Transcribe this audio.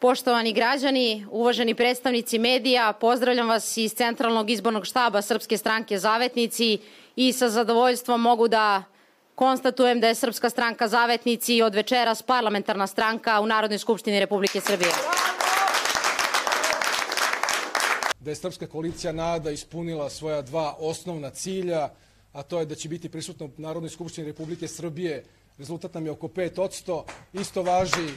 Poštovani građani, uvaženi predstavnici medija, pozdravljam vas iz Centralnog izbornog štaba Srpske stranke Zavetnici i sa zadovoljstvom mogu da konstatujem da je Srpska stranka Zavetnici od večeras parlamentarna stranka u Narodnoj skupštini Republike Srbije. Da je Srpska koalicija NADA ispunila svoja dva osnovna cilja, a to je da će biti prisutna u Narodnoj skupštini Republike Srbije, rezultat nam je oko 5%, isto važi